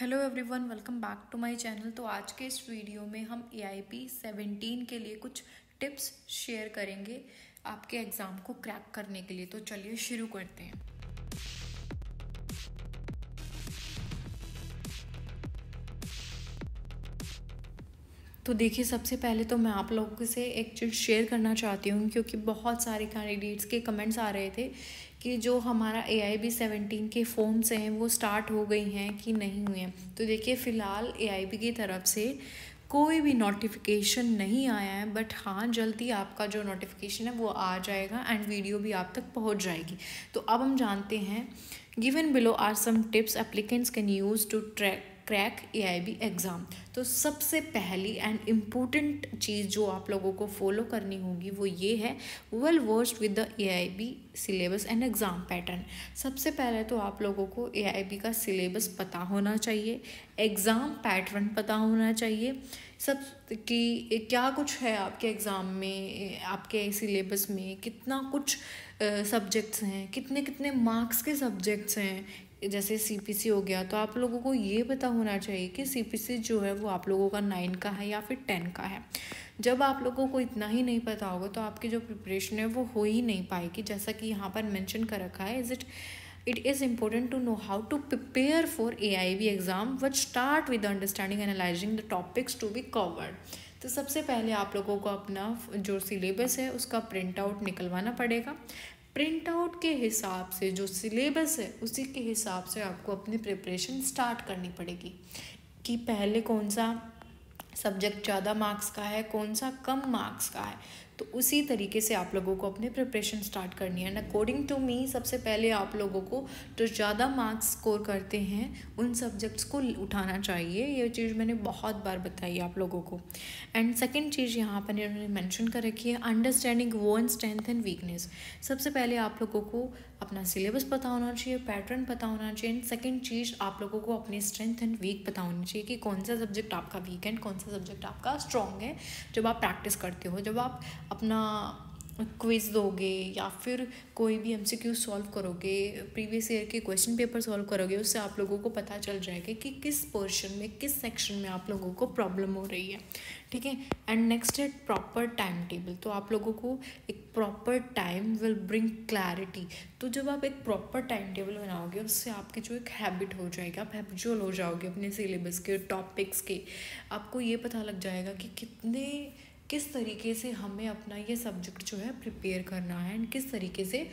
Hello everyone, welcome back to my channel. तो आज के इस वीडियो में हम ए आई पी सेवेंटीन के लिए कुछ टिप्स शेयर करेंगे आपके एग्ज़ाम को क्रैक करने के लिए। तो चलिए शुरू करते हैं। तो देखिए, सबसे पहले तो मैं आप लोगों से एक चीज़ शेयर करना चाहती हूँ, क्योंकि बहुत सारे कैंडिडेट्स के कमेंट्स आ रहे थे कि जो हमारा ए आई बी सेवेंटीन के फॉर्म्स हैं, वो स्टार्ट हो गई हैं कि नहीं हुए हैं। तो देखिए, फ़िलहाल ए आई बी की तरफ़ से कोई भी नोटिफिकेशन नहीं आया है बट हाँ जल्दी आपका जो नोटिफिकेशन है, वो आ जाएगा एंड वीडियो भी आप तक पहुँच जाएगी। तो अब हम जानते हैं given below are some tips applicants can use to track crack A I B exam तो सबसे पहली एंड इम्पोर्टेंट चीज़ जो आप लोगों को फॉलो करनी होगी वो ये है well versed with the A I B syllabus and exam pattern सबसे पहले तो आप लोगों को ए आई बी का सिलेबस पता होना चाहिए एग्ज़ाम पैटर्न पता होना चाहिए। सब कि क्या कुछ है आपके एग्ज़ाम में, आपके सिलेबस में, कितना कुछ सब्जेक्ट्स हैं कितने कितने मार्क्स के सब्जेक्ट्स हैं जैसे CPC हो गया तो आप लोगों को ये पता होना चाहिए कि CPC जो है वो आप लोगों का नाइन का है या फिर टेन का है। जब आप लोगों को इतना ही नहीं पता होगा तो आपकी जो प्रिपरेशन है वो हो ही नहीं पाएगी। जैसा कि यहाँ पर मेंशन कर रखा है is it it is important to know how to prepare for A I B exam what start with understanding analysing the topics to be covered तो सबसे पहले आप लोगों को अपना जो सिलेबस है, उसका प्रिंट आउट निकलवाना पड़ेगा। प्रिंट आउट के हिसाब से, जो सिलेबस है, उसी के हिसाब से आपको अपनी प्रिपरेशन स्टार्ट करनी पड़ेगी। कि पहले कौन सा सब्जेक्ट ज़्यादा मार्क्स का है, कौन सा कम मार्क्स का है। तो उसी तरीके से आप लोगों को अपने प्रिपरेशन स्टार्ट करनी है। एंड अकॉर्डिंग टू मी सबसे पहले आप लोगों को जो ज़्यादा मार्क्स स्कोर करते हैं, उन सब्जेक्ट्स को उठाना चाहिए। ये चीज़ मैंने बहुत बार बताई आप लोगों को। एंड सेकेंड चीज़ यहाँ पर इन्होंने मैंशन कर रखी है understanding one strength and weakness सबसे पहले आप लोगों को अपना सिलेबस पता होना चाहिए पैटर्न पता होना चाहिए। एंड सेकेंड चीज़ आप लोगों को अपनी स्ट्रेंथ एंड वीक पता होनी चाहिए कि कौन सा सब्जेक्ट आपका वीक एंड कौन सा सब्जेक्ट आपका स्ट्रॉन्ग है। जब आप प्रैक्टिस करते हो, जब आप अपना क्विज़ दोगे या फिर कोई भी एम क्यू सॉल्व करोगे, प्रीवियस ईयर के क्वेश्चन पेपर सॉल्व करोगे, उससे आप लोगों को पता चल जाएगा कि किस पोर्शन में, किस सेक्शन में आप लोगों को प्रॉब्लम हो रही है। ठीक है? एंड नेक्स्ट है प्रॉपर टाइम टेबल तो आप लोगों को एक proper time will bring clarity तो जब आप एक प्रॉपर टाइम टेबल बनाओगे, उससे आपकी जो एक हैबिट हो जाएगा, आप हैबिचुअल हो जाओगे अपने सिलेबस के टॉपिक्स के, आपको ये पता लग जाएगा कि कितने किस तरीके से हमें अपना ये सब्जेक्ट जो है प्रिपेयर करना है एंड किस तरीके से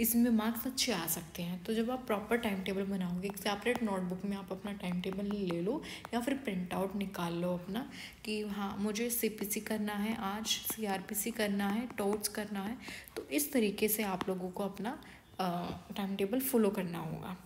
इसमें मार्क्स अच्छे आ सकते हैं। तो जब आप प्रॉपर टाइम टेबल बनाओगे, एक सेपरेट नोटबुक में आप अपना टाइम टेबल ले लो या फिर प्रिंट आउट निकाल लो अपना कि हाँ मुझे सी करना है, आज सीआरपीसी करना है टोट्स करना है तो इस तरीके से आप लोगों को अपना टाइम टेबल फॉलो करना होगा।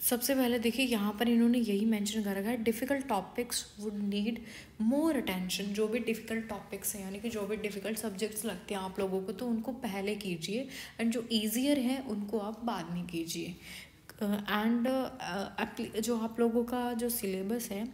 सबसे पहले देखिए यहाँ पर इन्होंने यही मेंशन कर रखा है difficult topics would need more attention जो भी डिफ़िकल्ट टॉपिक्स हैं यानी कि जो भी डिफ़िकल्ट सब्जेक्ट्स लगते हैं आप लोगों को तो उनको पहले कीजिए एंड जो ईजियर हैं उनको आप बाद में कीजिए। एंड uh, जो आप लोगों का जो सिलेबस है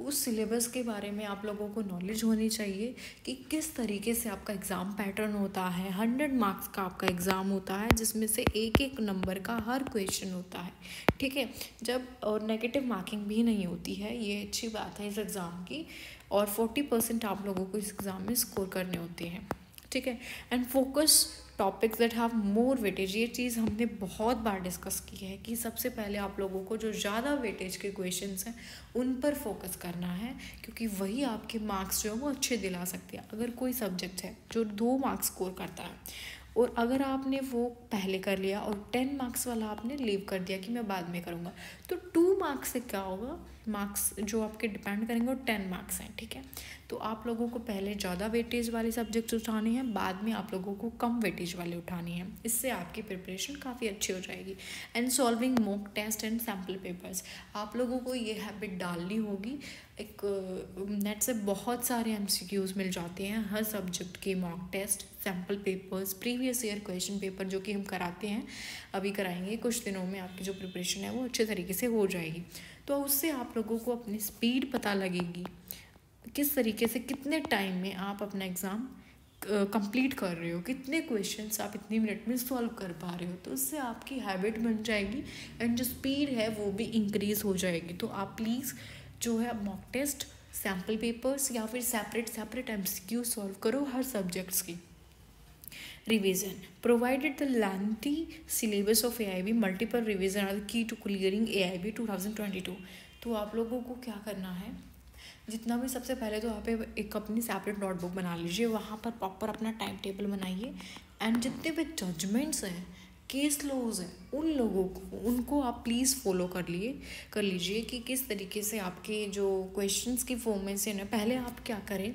उस सिलेबस के बारे में आप लोगों को नॉलेज होनी चाहिए कि किस तरीके से आपका एग्ज़ाम पैटर्न होता है हंड्रेड मार्क्स का आपका एग्ज़ाम होता है, जिसमें से एक एक नंबर का हर क्वेश्चन होता है। ठीक है? जब, और नेगेटिव मार्किंग भी नहीं होती है, ये अच्छी बात है इस एग्ज़ाम की, और फोर्टी परसेंट आप लोगों को इस एग्ज़ाम में स्कोर करने होते हैं। ठीक है? And focus topics that have more weightage ये चीज़ हमने बहुत बार डिस्कस की है कि सबसे पहले आप लोगों को जो ज़्यादा वेटेज के क्वेश्चंस हैं, उन पर फोकस करना है, क्योंकि वही आपके मार्क्स जो है, वो अच्छे दिला सकते हैं। अगर कोई सब्जेक्ट है जो दो मार्क्स स्कोर करता है, और अगर आपने वो पहले कर लिया और टेन मार्क्स वाला आपने लीव कर दिया कि मैं बाद में करूँगा तो टू मार्क्स से क्या होगा? मार्क्स जो आपके डिपेंड करेंगे वो टेन मार्क्स हैं, ठीक है? तो आप लोगों को पहले ज़्यादा वेटेज वाले सब्जेक्ट्स उठाने हैं, बाद में आप लोगों को कम वेटेज वाले उठानी है। इससे आपकी प्रिपरेशन काफ़ी अच्छी हो जाएगी। And solving mock test and sample papers आप लोगों को ये हैबिट डालनी होगी। एक नेट से बहुत सारे एम मिल जाते हैं, हर सब्जेक्ट के mock test sample papers previous year question paper जो कि हम कराते हैं, अभी कराएँगे, कुछ दिनों में आपकी जो प्रिपरेशन है वो अच्छे तरीके से हो जाएगी। तो उससे आप लोगों को अपनी स्पीड पता लगेगी किस तरीके से कितने टाइम में आप अपना एग्ज़ाम कंप्लीट कर रहे हो, कितने क्वेश्चंस आप इतने मिनट में सॉल्व कर पा रहे हो तो उससे आपकी हैबिट बन जाएगी एंड जो स्पीड है वो भी इंक्रीज़ हो जाएगी। तो आप प्लीज़ जो है मॉक टेस्ट सैंपल पेपर्स या फिर सेपरेट सेपरेट एम सॉल्व करो हर सब्जेक्ट्स की। Revision. Provided the lengthy syllabus of AIB multiple revision are the key to clearing AIB 2022 तो आप लोगों को क्या करना है? जितना भी सबसे पहले तो आप एक अपनी सेपरेट नोटबुक बना लीजिए, वहाँ पर प्रॉपर अपना टाइम टेबल बनाइए एंड जितने भी जजमेंट्स हैं केस लॉज हैं, उन लोगों को, उनको आप प्लीज़ फॉलो कर लिए, कर लीजिए कि किस तरीके से आपके जो क्वेश्चंस की फॉर्म में से ना, पहले आप क्या करें?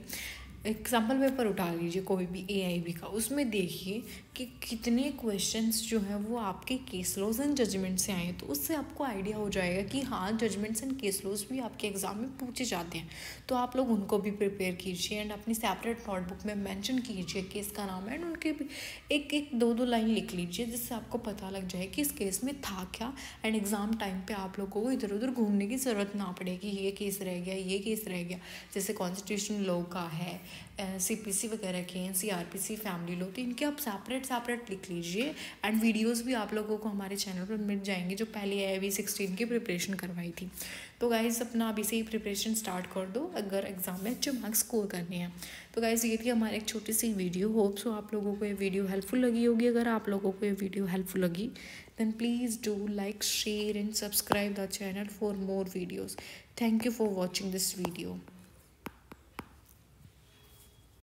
एग्ज़ाम्पल पेपर उठा लीजिए कोई भी ए का उसमें देखिए कि कितने क्वेश्चंस जो हैं वो आपके केस लॉज एंड जजमेंट से आए हैं तो उससे आपको आइडिया हो जाएगा कि हाँ जजमेंट्स एंड केस लॉज भी आपके एग्ज़ाम में पूछे जाते हैं। तो आप लोग उनको भी प्रिपेयर कीजिए एंड अपनी सेपरेट नोटबुक में मैंशन कीजिए केस का नाम एंड उनके भी एक एक, दो दो लाइन लिख लीजिए, जिससे आपको पता लग जाए कि इस केस में था क्या एंड एग्ज़ाम टाइम पर आप लोगों को इधर उधर घूमने की ज़रूरत ना पड़ेगी ये केस रह गया, ये केस रह गया। जैसे कॉन्स्टिट्यूशन लॉ का है सी पी सी वगैरह के हैं C R P C family लो तो इनके आप सेपरेट सेपरेट लिख लीजिए एंड वीडियोस भी आप लोगों को हमारे चैनल पर मिल जाएँगे, जो पहले आई वी सिक्सटीन की प्रिपरेशन करवाई थी। तो गाइज़ अपना अभी से ही प्रिपरेशन स्टार्ट कर दो, अगर एग्ज़ाम में अच्छे मार्क्स स्कोर करने हैं। तो गाइज़ ये थी हमारी एक छोटी सी वीडियो होप सो आप लोगों को ये वीडियो हेल्पफुल लगी होगी। अगर आप लोगों को ये वीडियो हेल्पफुल लगी then please do like share and subscribe the channel for more videos thank you for watching this video